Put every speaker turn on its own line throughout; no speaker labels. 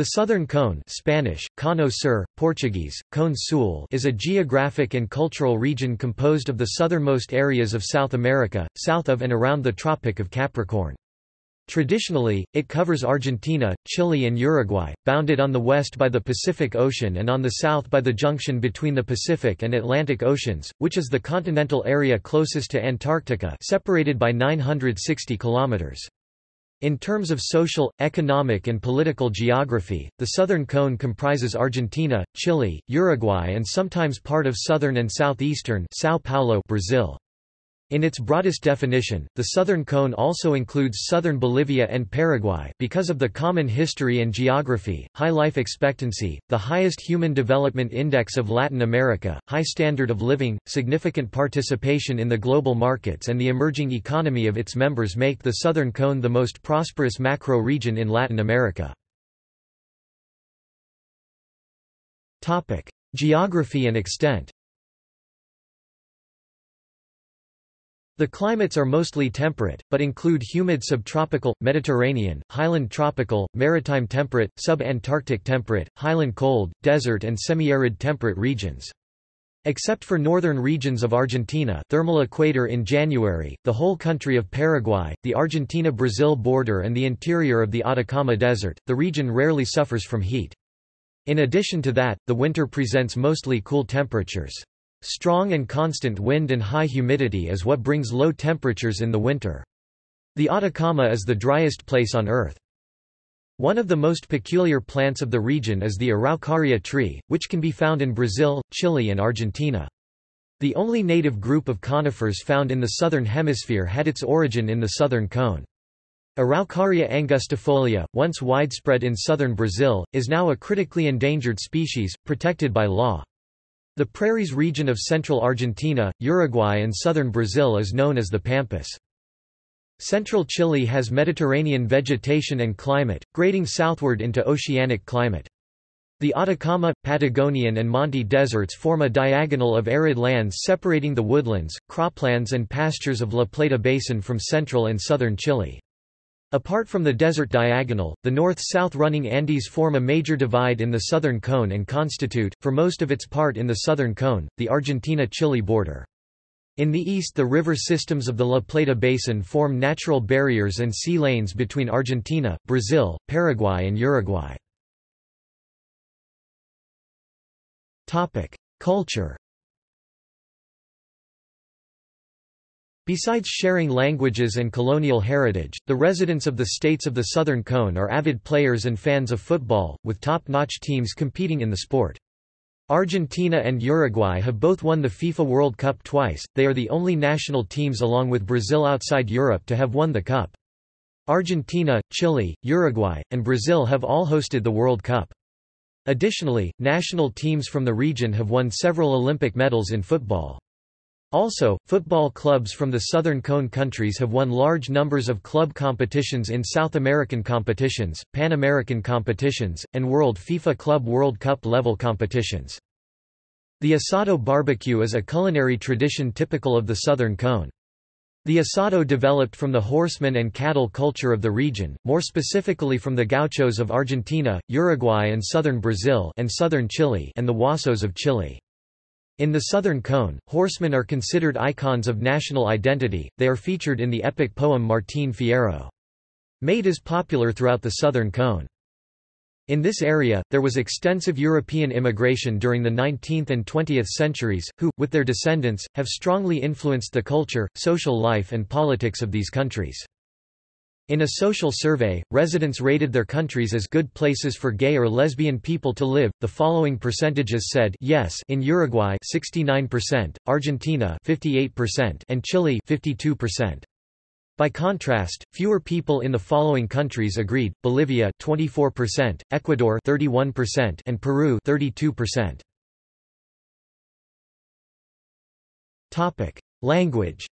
The Southern Cone Spanish, Cono Sur, Portuguese, Cone Sul is a geographic and cultural region composed of the southernmost areas of South America, south of and around the Tropic of Capricorn. Traditionally, it covers Argentina, Chile and Uruguay, bounded on the west by the Pacific Ocean and on the south by the junction between the Pacific and Atlantic Oceans, which is the continental area closest to Antarctica separated by 960 kilometers. In terms of social, economic and political geography, the southern cone comprises Argentina, Chile, Uruguay and sometimes part of southern and southeastern São Paulo, Brazil. In its broadest definition, the southern cone also includes southern Bolivia and Paraguay because of the common history and geography, high life expectancy, the highest human development index of Latin America, high standard of living, significant participation in the global markets and the emerging economy of its members make the southern cone the most prosperous macro region in Latin America. Geography and extent The climates are mostly temperate, but include humid subtropical, Mediterranean, highland tropical, maritime temperate, sub-Antarctic temperate, highland cold, desert and semi-arid temperate regions. Except for northern regions of Argentina thermal equator in January, the whole country of Paraguay, the Argentina-Brazil border and the interior of the Atacama Desert, the region rarely suffers from heat. In addition to that, the winter presents mostly cool temperatures. Strong and constant wind and high humidity is what brings low temperatures in the winter. The Atacama is the driest place on Earth. One of the most peculiar plants of the region is the Araucaria tree, which can be found in Brazil, Chile and Argentina. The only native group of conifers found in the southern hemisphere had its origin in the southern cone. Araucaria angustifolia, once widespread in southern Brazil, is now a critically endangered species, protected by law. The prairies region of central Argentina, Uruguay and southern Brazil is known as the Pampas. Central Chile has Mediterranean vegetation and climate, grading southward into oceanic climate. The Atacama, Patagonian and Monte deserts form a diagonal of arid lands separating the woodlands, croplands and pastures of La Plata Basin from central and southern Chile. Apart from the desert diagonal, the north-south running Andes form a major divide in the southern cone and constitute, for most of its part in the southern cone, the Argentina-Chile border. In the east the river systems of the La Plata Basin form natural barriers and sea lanes between Argentina, Brazil, Paraguay and Uruguay. Culture Besides sharing languages and colonial heritage, the residents of the states of the Southern Cone are avid players and fans of football, with top-notch teams competing in the sport. Argentina and Uruguay have both won the FIFA World Cup twice, they are the only national teams along with Brazil outside Europe to have won the cup. Argentina, Chile, Uruguay, and Brazil have all hosted the World Cup. Additionally, national teams from the region have won several Olympic medals in football. Also, football clubs from the Southern Cone countries have won large numbers of club competitions in South American competitions, Pan American competitions, and World FIFA Club World Cup level competitions. The asado barbecue is a culinary tradition typical of the Southern Cone. The asado developed from the horsemen and cattle culture of the region, more specifically from the gauchos of Argentina, Uruguay and southern Brazil and southern Chile and the huasos of Chile. In the Southern Cone, horsemen are considered icons of national identity, they are featured in the epic poem Martín Fierro. Mate is popular throughout the Southern Cone. In this area, there was extensive European immigration during the 19th and 20th centuries, who, with their descendants, have strongly influenced the culture, social life and politics of these countries. In a social survey, residents rated their countries as good places for gay or lesbian people to live. The following percentages said yes in Uruguay 69%, Argentina 58%, and Chile 52%. By contrast, fewer people in the following countries agreed: Bolivia 24%, Ecuador 31%, and Peru 32%. Topic: Language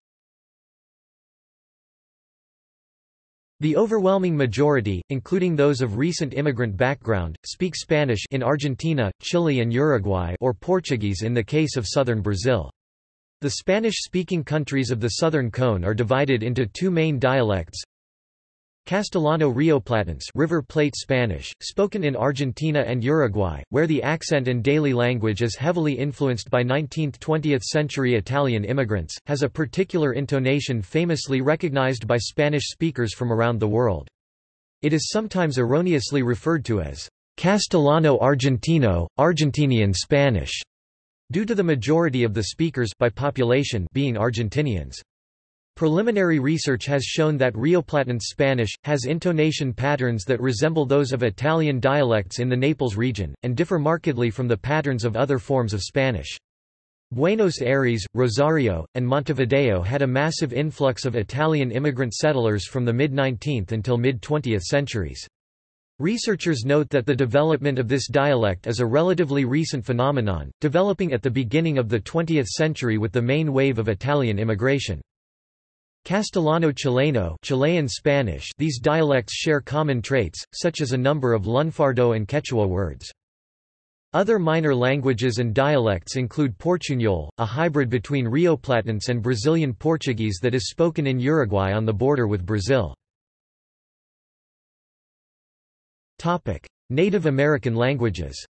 The overwhelming majority, including those of recent immigrant background, speak Spanish in Argentina, Chile and Uruguay or Portuguese in the case of southern Brazil. The Spanish-speaking countries of the Southern Cone are divided into two main dialects. Castellano Rioplatense River Plate Spanish, spoken in Argentina and Uruguay, where the accent and daily language is heavily influenced by 19th–20th century Italian immigrants, has a particular intonation famously recognized by Spanish speakers from around the world. It is sometimes erroneously referred to as Castellano Argentino, Argentinian Spanish, due to the majority of the speakers by population being Argentinians. Preliminary research has shown that Rioplatense Spanish, has intonation patterns that resemble those of Italian dialects in the Naples region, and differ markedly from the patterns of other forms of Spanish. Buenos Aires, Rosario, and Montevideo had a massive influx of Italian immigrant settlers from the mid-19th until mid-20th centuries. Researchers note that the development of this dialect is a relatively recent phenomenon, developing at the beginning of the 20th century with the main wave of Italian immigration. Castellano Chileno Chilean Spanish these dialects share common traits, such as a number of Lunfardo and Quechua words. Other minor languages and dialects include Portuñol, a hybrid between Rioplatense and Brazilian Portuguese that is spoken in Uruguay on the border with Brazil. Native American languages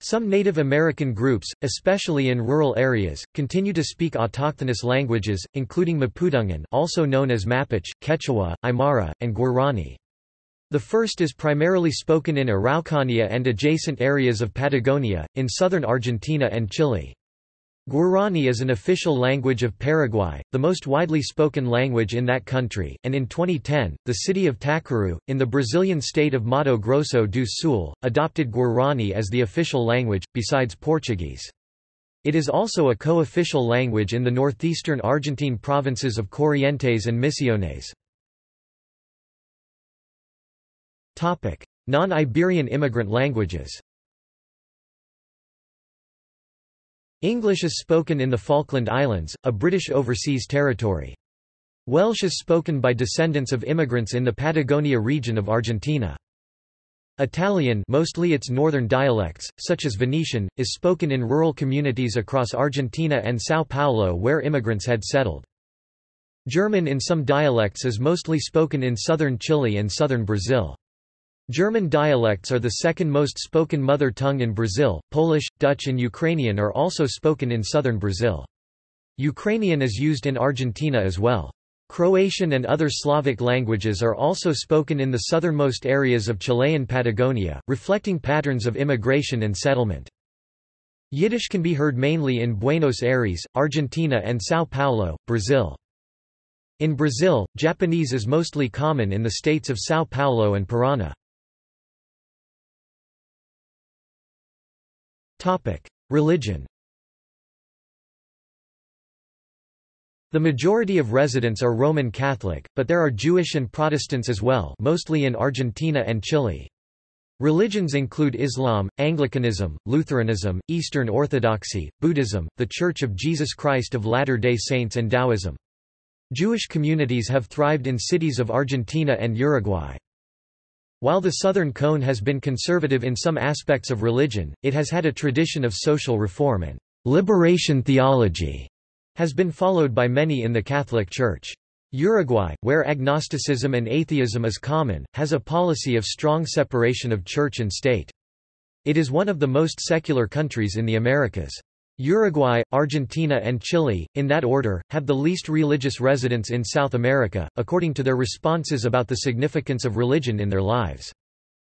Some Native American groups, especially in rural areas, continue to speak autochthonous languages, including Mapudungun also known as Mapuche, Quechua, Aymara, and Guarani. The first is primarily spoken in Araucania and adjacent areas of Patagonia, in southern Argentina and Chile. Guarani is an official language of Paraguay, the most widely spoken language in that country, and in 2010, the city of Tacuru, in the Brazilian state of Mato Grosso do Sul, adopted Guarani as the official language, besides Portuguese. It is also a co-official language in the northeastern Argentine provinces of Corrientes and Misiones. Non-Iberian immigrant languages English is spoken in the Falkland Islands, a British overseas territory. Welsh is spoken by descendants of immigrants in the Patagonia region of Argentina. Italian mostly its northern dialects, such as Venetian, is spoken in rural communities across Argentina and São Paulo where immigrants had settled. German in some dialects is mostly spoken in southern Chile and southern Brazil. German dialects are the second most spoken mother tongue in Brazil, Polish, Dutch and Ukrainian are also spoken in southern Brazil. Ukrainian is used in Argentina as well. Croatian and other Slavic languages are also spoken in the southernmost areas of Chilean Patagonia, reflecting patterns of immigration and settlement. Yiddish can be heard mainly in Buenos Aires, Argentina and São Paulo, Brazil. In Brazil, Japanese is mostly common in the states of São Paulo and Paraná. Religion The majority of residents are Roman Catholic, but there are Jewish and Protestants as well mostly in Argentina and Chile. Religions include Islam, Anglicanism, Lutheranism, Eastern Orthodoxy, Buddhism, The Church of Jesus Christ of Latter-day Saints and Taoism. Jewish communities have thrived in cities of Argentina and Uruguay. While the Southern Cone has been conservative in some aspects of religion, it has had a tradition of social reform and liberation theology has been followed by many in the Catholic Church. Uruguay, where agnosticism and atheism is common, has a policy of strong separation of church and state. It is one of the most secular countries in the Americas. Uruguay, Argentina and Chile, in that order, have the least religious residents in South America, according to their responses about the significance of religion in their lives.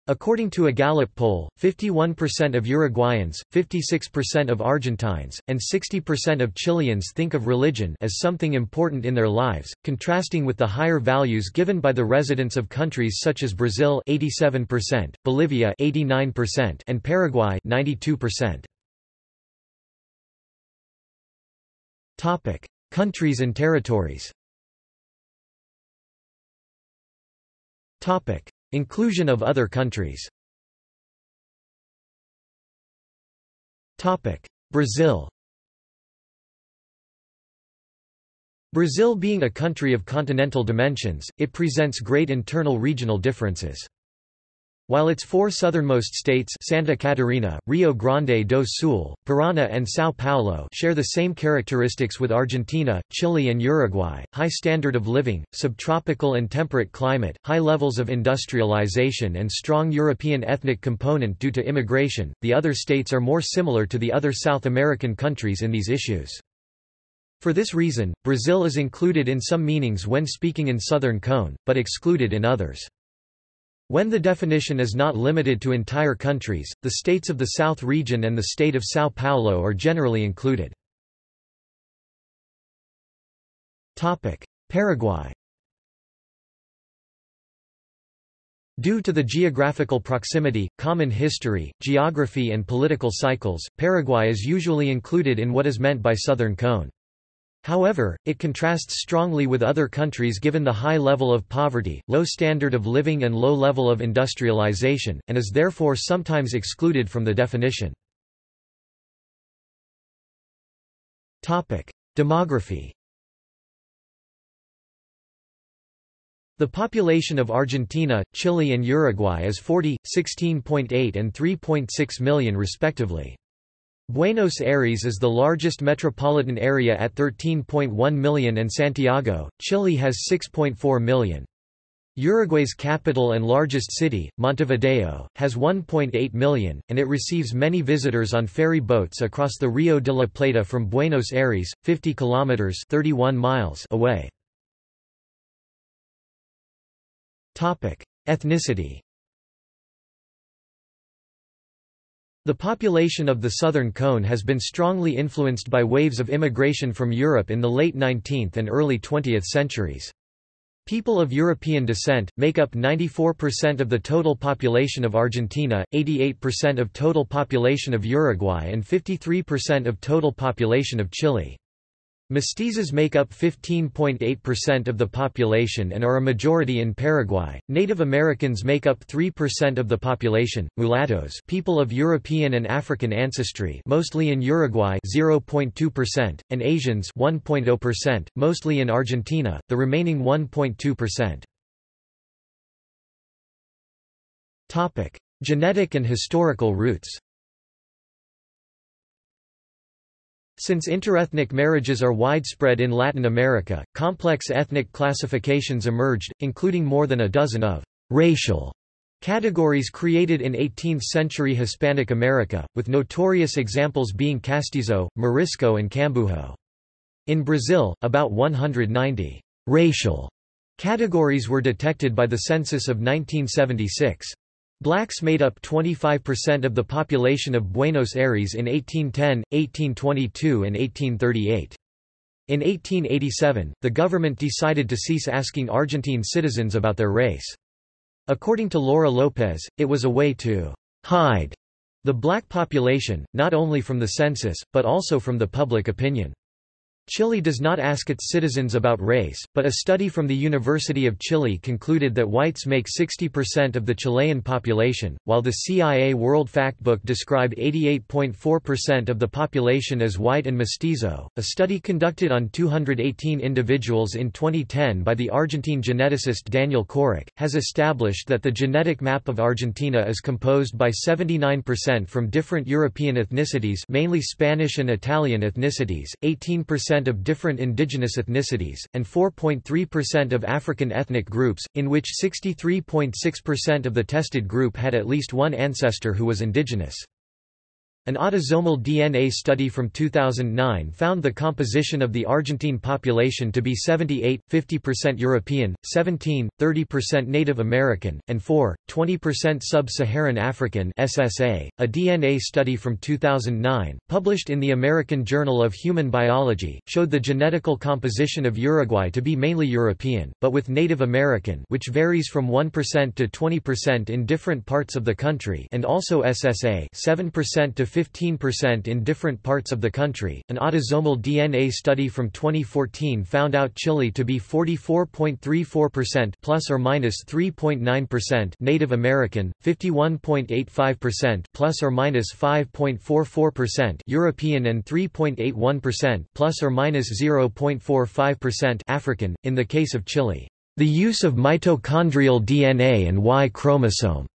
According to a Gallup poll, 51% of Uruguayans, 56% of Argentines, and 60% of Chileans think of religion as something important in their lives, contrasting with the higher values given by the residents of countries such as Brazil 87%, Bolivia 89%, and Paraguay 92%. Topic: Countries and territories. Topic: Inclusion of other countries. Topic: Brazil. Brazil being a country of continental dimensions, it presents great internal regional differences. While its four southernmost states Santa Catarina, Rio Grande do Sul, Paraná and São Paulo share the same characteristics with Argentina, Chile and Uruguay, high standard of living, subtropical and temperate climate, high levels of industrialization and strong European ethnic component due to immigration, the other states are more similar to the other South American countries in these issues. For this reason, Brazil is included in some meanings when speaking in Southern Cone, but excluded in others. When the definition is not limited to entire countries, the states of the South region and the state of São Paulo are generally included. Paraguay Due to the geographical proximity, common history, geography and political cycles, Paraguay is usually included in what is meant by Southern Cone. However, it contrasts strongly with other countries given the high level of poverty, low standard of living and low level of industrialization, and is therefore sometimes excluded from the definition. Demography The population of Argentina, Chile and Uruguay is 40, 16.8 and 3.6 million respectively. Buenos Aires is the largest metropolitan area at 13.1 million and Santiago, Chile has 6.4 million. Uruguay's capital and largest city, Montevideo, has 1.8 million, and it receives many visitors on ferry boats across the Rio de la Plata from Buenos Aires, 50 kilometers (31 miles) away. Topic: Ethnicity. The population of the Southern Cone has been strongly influenced by waves of immigration from Europe in the late 19th and early 20th centuries. People of European descent, make up 94% of the total population of Argentina, 88% of total population of Uruguay and 53% of total population of Chile. Mestizos make up 15.8% of the population and are a majority in Paraguay. Native Americans make up 3% of the population. Mulattoes, people of European and African ancestry, mostly in Uruguay, 0.2%, and Asians, 1.0%, mostly in Argentina, the remaining 1.2%. Topic: Genetic and historical roots. Since interethnic marriages are widespread in Latin America, complex ethnic classifications emerged, including more than a dozen of racial categories created in 18th-century Hispanic America, with notorious examples being castizo, morisco and cambujo. In Brazil, about 190 racial categories were detected by the census of 1976. Blacks made up 25% of the population of Buenos Aires in 1810, 1822 and 1838. In 1887, the government decided to cease asking Argentine citizens about their race. According to Laura Lopez, it was a way to hide the black population, not only from the census, but also from the public opinion. Chile does not ask its citizens about race, but a study from the University of Chile concluded that whites make 60% of the Chilean population, while the CIA World Factbook described 88.4% of the population as white and mestizo. A study conducted on 218 individuals in 2010 by the Argentine geneticist Daniel Corach has established that the genetic map of Argentina is composed by 79% from different European ethnicities, mainly Spanish and Italian ethnicities, 18% percent of different indigenous ethnicities, and 4.3% of African ethnic groups, in which 63.6% of the tested group had at least one ancestor who was indigenous. An autosomal DNA study from 2009 found the composition of the Argentine population to be 78, 50% European, 17, 30% Native American, and 4, 20% Sub-Saharan African SSA. .A DNA study from 2009, published in the American Journal of Human Biology, showed the genetical composition of Uruguay to be mainly European, but with Native American which varies from 1% to 20% in different parts of the country and also SSA 7% to 15% in different parts of the country. An autosomal DNA study from 2014 found out Chile to be 44.34% plus or minus 3.9% Native American, 51.85% plus or minus 5.44% European and 3.81% plus or minus 0.45% African. In the case of Chile, the use of mitochondrial DNA and Y chromosome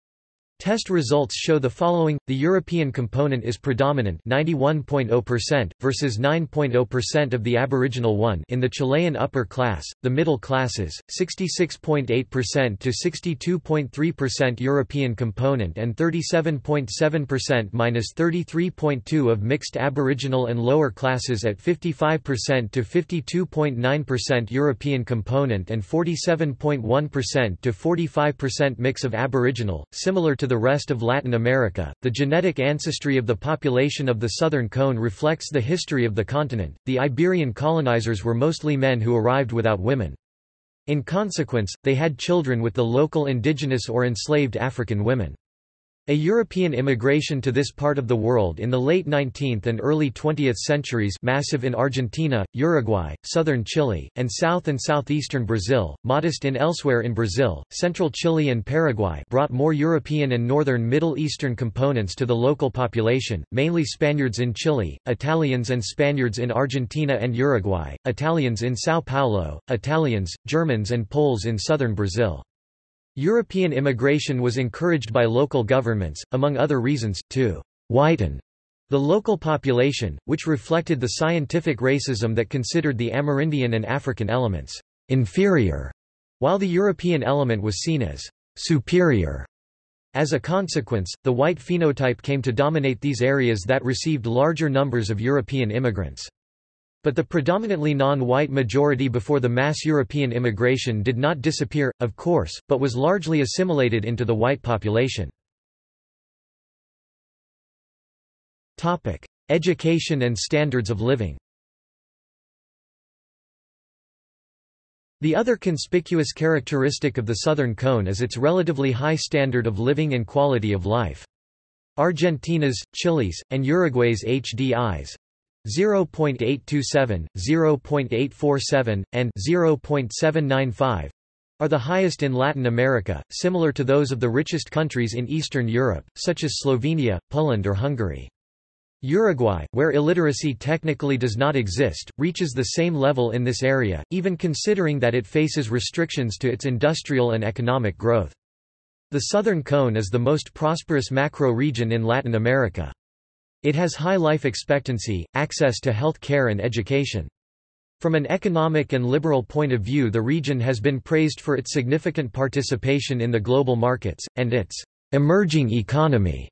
Test results show the following: the European component is predominant, 91.0% versus 9.0% of the Aboriginal one in the Chilean upper class, the middle classes, 66.8% to 62.3% European component and 37.7% minus 33.2 of mixed Aboriginal and lower classes at 55% to 52.9% European component and 47.1% to 45% mix of Aboriginal, similar to the rest of Latin America. The genetic ancestry of the population of the southern cone reflects the history of the continent. The Iberian colonizers were mostly men who arrived without women. In consequence, they had children with the local indigenous or enslaved African women. A European immigration to this part of the world in the late 19th and early 20th centuries massive in Argentina, Uruguay, southern Chile, and south and southeastern Brazil, modest in elsewhere in Brazil, central Chile and Paraguay brought more European and northern Middle Eastern components to the local population, mainly Spaniards in Chile, Italians and Spaniards in Argentina and Uruguay, Italians in São Paulo, Italians, Germans and Poles in southern Brazil. European immigration was encouraged by local governments, among other reasons, to «whiten» the local population, which reflected the scientific racism that considered the Amerindian and African elements «inferior», while the European element was seen as «superior». As a consequence, the white phenotype came to dominate these areas that received larger numbers of European immigrants. But the predominantly non-white majority before the mass European immigration did not disappear, of course, but was largely assimilated into the white population. Education and standards of living The other conspicuous characteristic of the Southern Cone is its relatively high standard of living and quality of life. Argentina's, Chile's, and Uruguay's HDIs, 0.827, 0.847, and 0.795 are the highest in Latin America, similar to those of the richest countries in Eastern Europe, such as Slovenia, Poland or Hungary. Uruguay, where illiteracy technically does not exist, reaches the same level in this area, even considering that it faces restrictions to its industrial and economic growth. The Southern Cone is the most prosperous macro-region in Latin America. It has high life expectancy, access to health care and education. From an economic and liberal point of view the region has been praised for its significant participation in the global markets, and its emerging economy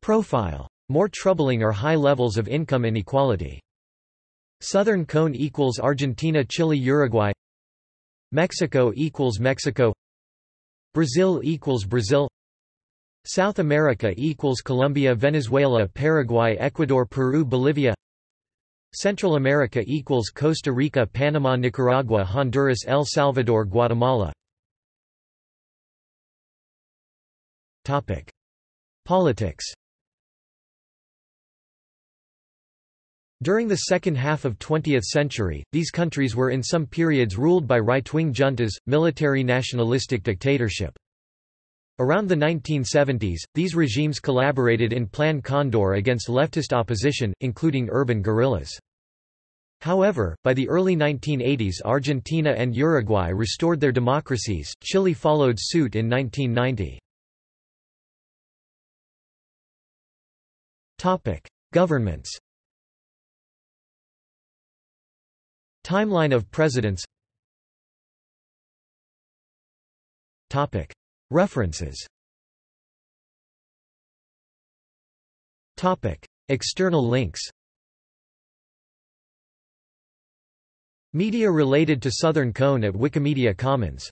profile. More troubling are high levels of income inequality. Southern cone equals Argentina Chile Uruguay Mexico equals Mexico Brazil equals Brazil South America equals Colombia Venezuela Paraguay Ecuador Peru Bolivia. Central America equals Costa Rica Panama Nicaragua Honduras El Salvador Guatemala. Topic. Politics. During the second half of 20th century, these countries were in some periods ruled by right-wing juntas, military nationalistic dictatorship. Around the 1970s, these regimes collaborated in Plan Condor against leftist opposition, including urban guerrillas. However, by the early 1980s Argentina and Uruguay restored their democracies, Chile followed suit in 1990. Governments Timeline of presidents References. External links. Media related to Southern Cone at Wikimedia Commons